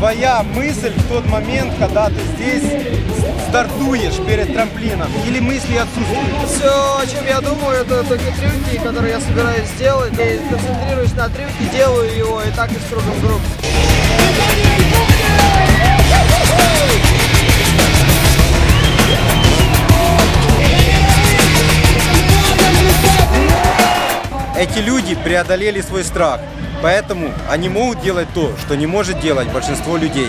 была мысль в тот момент, когда ты здесь стартуешь перед трамплином? Или мысли отсутствуют? Все, о чем я думаю, это только трюки, которые я собираюсь сделать. И концентрируюсь на трюке, делаю его и так и с кругом групп. Эти люди преодолели свой страх, поэтому они могут делать то, что не может делать большинство людей.